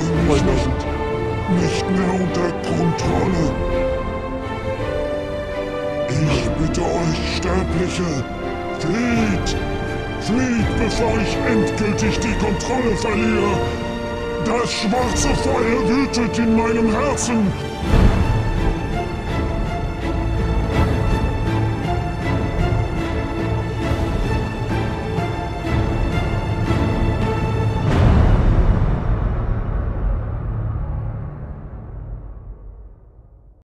nicht mehr, nicht mehr unter Kontrolle. Ich bitte euch, Sterbliche, flieht! Flieht, bevor ich endgültig die Kontrolle verliere! Das schwarze Feuer wütet in meinem Herzen!